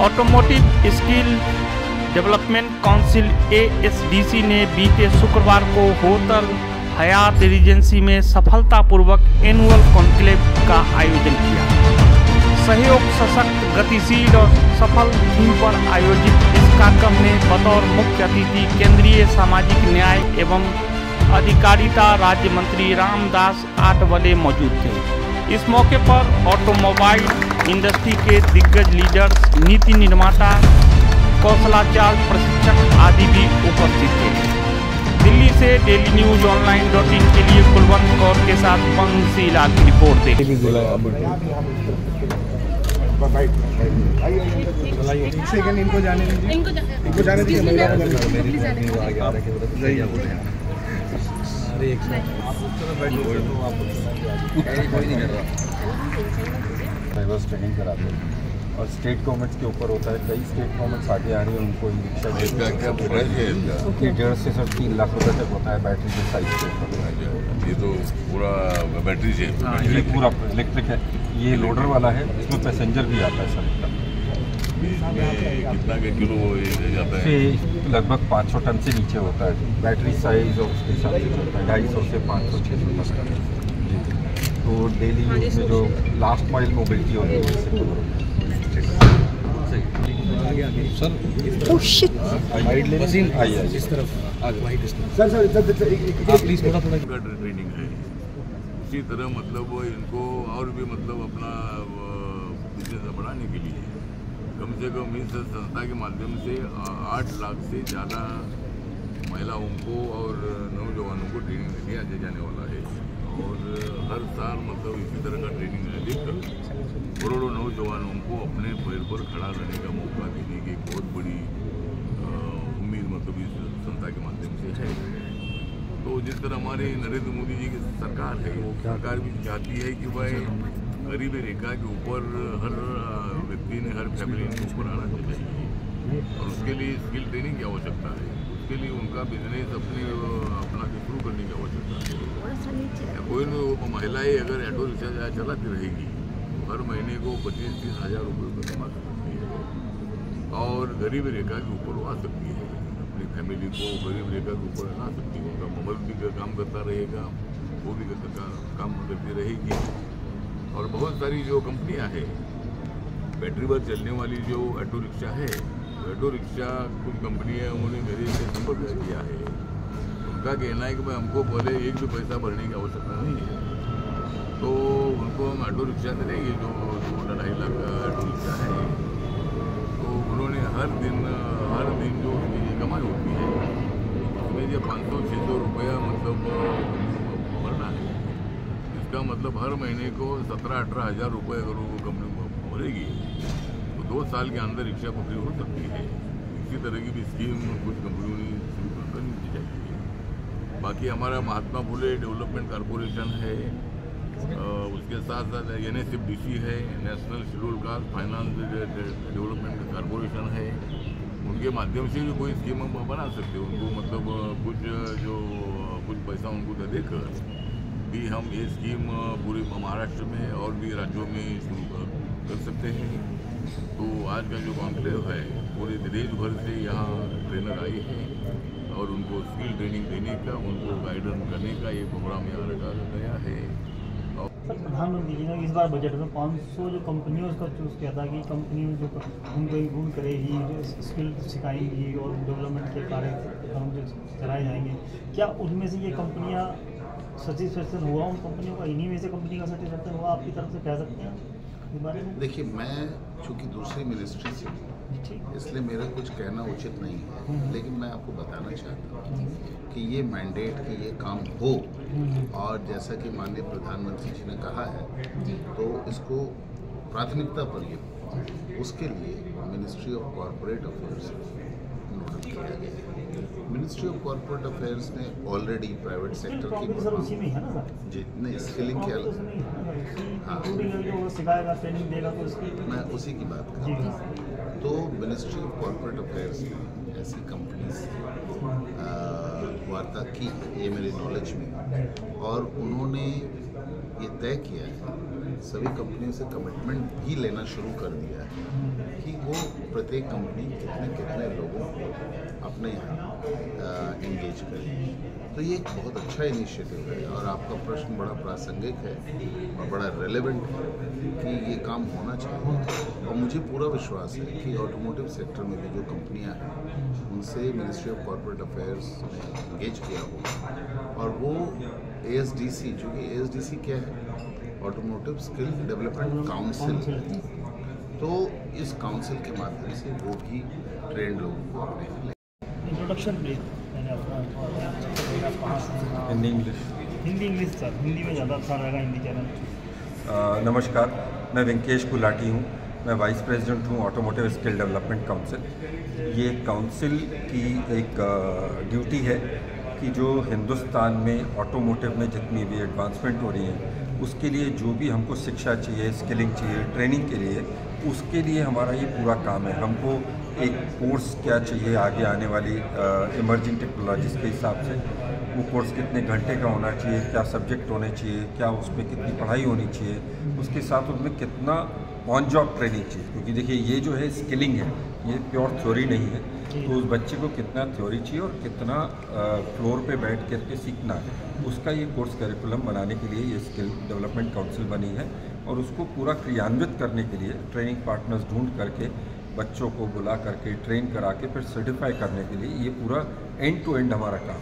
Automotive skill development council ए ने बीते शुक्रवार को होटल हयात रिजेंसी में सफलतापूर्वक एनुअल कॉन्क्लेव का आयोजन किया। सहयोग, सशक्त, गतिशील और सफल थीम पर आयोजित इस कार्यक्रम में बतौर मुख्य अतिथि, केंद्रीय सामाजिक न्याय एवं अधिकारिता राज्य मंत्री रामदास आठवले मौजूद थे। इस मौके पर ऑटोमोबाइल इंडस्ट्री के दिग्गज लीडर्स नीति निर्माता कौशलाचार प्रशिक्षक आदि भी उपस्थित थे। दिल्ली से daily news online dot in के लिए कुलवंत कौर के साथ पंसी लाल की रिपोर्ट सेकंड इनको जाने दीजिए। इनको को। ड्राइवर्स ट्रेनिंग कराते हैं और स्टेट गवर्नमेंट्स के ऊपर होता है। कई स्टेट गवर्नमेंट्स आगे आ रही है उनको ई रिक्शा है ये डेढ़ से सर तीन लाख रुपए तक होता है बैटरी के साइज़ के ऊपर। ये तो पूरा बैटरी से ये पूरा इलेक्ट्रिक है। ये लोडर वाला है इसमें पैसेंजर भी आता है सर। कितना के किलो ये जाता है? लगभग 500 टन से नीचे होता है। बैटरी साइज़ और उसके हिसाब से चलता है। ढाई सौ से पाँच सौ छः सौ तक। तो डेली यूज़ में जो लास्ट माइल मोबिलिटी होती है उससे cover होता है। आइए आइए सर सर इधर इधर एक- एक- प्लीज़ थोड़ा। थोड़ा ट्रेनिंग है। इसी तरह मतलब वो इनको और भी मतलब अपना बिज़नेस बढ़ाने के लिए। कम से कम इस संस्था के माध्यम से आठ लाख से ज़्यादा महिलाओं को और नौजवानों को ट्रेनिंग दिया जाने वाला है। और हर साल मतलब इसी तरह का ट्रेनिंग देकर करोड़ों नौजवानों को अपने पैर पर खड़ा रहने का मौका देने की बहुत बड़ी उम्मीद मतलब इस संस्था के माध्यम से है। तो जिस तरह हमारे नरेंद्र मोदी जी की सरकार है, वो सरकार भी चाहती है कि भाई गरीबी रेखा के ऊपर हर व्यक्ति ने हर फैमिली ने ऊपर आना चाहिए और उसके लिए स्किल ट्रेनिंग की आवश्यकता है। उसके लिए उनका बिज़नेस अपने, अपना के शुरू करने की आवश्यकता है। कोई भी महिलाएँ अगर ऑटो रिक्शा चलाती रहेगी तो हर महीने को पच्चीस तीस हज़ार रुपये कमा सकती है। और गरीब रेखा के ऊपर आ सकती है। अपनी फैमिली को गरीब रेखा के ऊपर ला सकती है। उनका मोबाइल भी काम करता रहेगा, वो भी काम करती रहेगी। और बहुत सारी जो कंपनियाँ हैं बैटरी पर चलने वाली जो ऑटो रिक्शा है, ऑटो रिक्शा कुछ कंपनियाँ उन्होंने मेरे से संपर्क किया है। उनका कहना है कि भाई, हमको पहले एक भी पैसा भरने की आवश्यकता नहीं है। तो उनको हम ऑटो रिक्शा दे देंगे जो दो ढाई लाख का ऑटो रिक्शा है। तो उन्होंने हर दिन हर दिन जो उसकी कमाई होती है, उसमें जो पाँच सौ छः सौ रुपया मतलब भरना है। इसका मतलब हर महीने को सत्रह, अठारह हज़ार रुपये अगर वो कंपनी भरेगी तो दो साल के अंदर रिक्शा पकड़ी हो सकती है। इसी तरह की भी स्कीम कुछ कंपनियों ने शुरू कर करनी चाहिए बाकी हमारा महात्मा फुले डेवलपमेंट कॉरपोरेशन है। उसके साथ साथ N S F D C है, national schedule caste finance development corporation है। उनके माध्यम से भी कोई स्कीम हम बना सकते हैं। उनको मतलब कुछ जो कुछ पैसा उनको दे देकर भी हम ये स्कीम पूरे महाराष्ट्र में और भी राज्यों में शुरू कर हैं आज का जो कॉन्क्लेव है, पूरे देश भर से यहाँ ट्रेनर आए हैं और उनको स्किल ट्रेनिंग देने का, उनको गाइडेंस करने का ये प्रोग्राम यहाँ रखा गया है। सर, प्रधानमंत्री जी ने इस बार बजट में 500 जो कंपनियों का चूज़ किया था कि कंपनी जो उनको इम्प्रूव करेगी स्किल सिखाएँगी और डेवलपमेंट के कार्य हम जो कराए जाएँगे, क्या उनमें से ये कंपनियाँ सेटिस्फेक्शन हुआ उन कंपनियों का? इन्हीं में से कंपनी का सेटिस्फेक्शन हुआ, आपकी तरफ़ से कह सकते हैं? देखिए, मैं चूँकि दूसरी मिनिस्ट्री से हूँ, इसलिए मेरा कुछ कहना उचित नहीं है, लेकिन मैं आपको बताना चाहता हूँ कि ये मैंडेट कि ये काम हो, और जैसा कि माननीय प्रधानमंत्री जी ने कहा है तो इसको प्राथमिकता पर ये, उसके लिए ministry of corporate affairs notice किया गया मिनिस्ट्री ऑफ़ कॉरपोरेट अफेयर्स ने ऑलरेडी प्राइवेट सेक्टर की ही है ना जी नहीं स्किलिंग के अलग उसमें ही? है हाँ। तो मैं उसी की बात कर रहा हूँ। तो मिनिस्ट्री ऑफ़ कॉरपोरेट अफेयर्स ने ऐसी कंपनीज़ वार्ता की है ये मेरे नॉलेज में। और उन्होंने ये तय किया है सभी कंपनियों से कमिटमेंट भी लेना शुरू कर दिया है कि वो प्रत्येक कंपनी कितने कितने लोगों को अपने यहाँ इंगेज करें। तो ये एक बहुत अच्छा इनिशिएटिव है और आपका प्रश्न बड़ा प्रासंगिक है और बड़ा रेलेवेंट है कि ये काम होना चाहिए। और मुझे पूरा विश्वास है कि ऑटोमोटिव सेक्टर में भी जो कंपनियाँ हैं, उनसे मिनिस्ट्री ऑफ़ कॉरपोरेट अफेयर्स ने इंगेज किया होगा। और वो ए जो कि ए क्या है? ऑटोमोटिव स्किल डेवलपमेंट काउंसिल तो इस काउंसिल के माध्यम से वो भी ट्रेंड लोगों को अपने इंट्रोडक्शन प्लीज़ मैंने अपना in English Hindi English sir Hindi में ज़्यादा अच्छा रहेगा हिंदी चैनल नमस्कार। मैं वेंकेश गुलाटी हूँ। मैं वाइस प्रेसिडेंट हूँ ऑटोमोटिव स्किल डेवलपमेंट काउंसिल ये काउंसिल की एक ड्यूटी है कि जो हिंदुस्तान में ऑटोमोटिव में जितनी भी एडवांसमेंट हो रही है, उसके लिए जो भी हमको शिक्षा चाहिए स्किलिंग चाहिए ट्रेनिंग के लिए, उसके लिए हमारा ये पूरा काम है। हमको एक कोर्स क्या चाहिए आगे आने वाली इमर्जिंग टेक्नोलॉजीज़ के हिसाब से, वो कोर्स कितने घंटे का होना चाहिए, क्या सब्जेक्ट होने चाहिए, क्या उसमें कितनी पढ़ाई होनी चाहिए, उसके साथ उसमें कितना ऑन जॉब ट्रेनिंग चाहिए। क्योंकि देखिए, ये जो है स्किलिंग है, ये प्योर थ्योरी नहीं है। तो उस बच्चे को कितना थ्योरी चाहिए और कितना फ्लोर पे बैठ करके सीखना है, उसका ये कोर्स करिकुलम बनाने के लिए ये स्किल डेवलपमेंट काउंसिल बनी है और उसको पूरा क्रियान्वित करने के लिए ट्रेनिंग पार्टनर्स ढूंढ करके, बच्चों को बुला करके ट्रेन करा के, फिर सर्टिफाई करने के लिए ये पूरा एंड टू एंड हमारा काम.